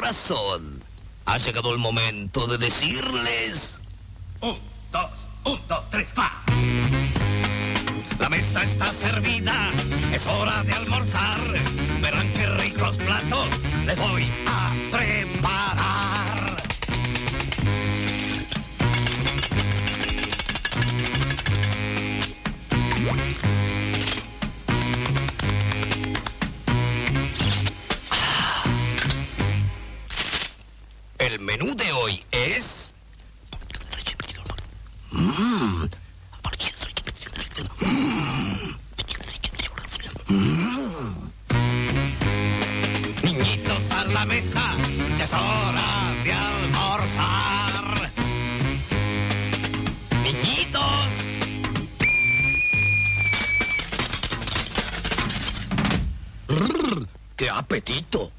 razón. Ha llegado el momento de decirles... Un, dos, un, dos, tres, va. La mesa está servida, es hora de almorzar. Verán qué ricos platos les voy a preparar. El menú de hoy es... Mm. Niñitos a la mesa, ya es hora de almorzar. Niñitos. ¡Qué apetito!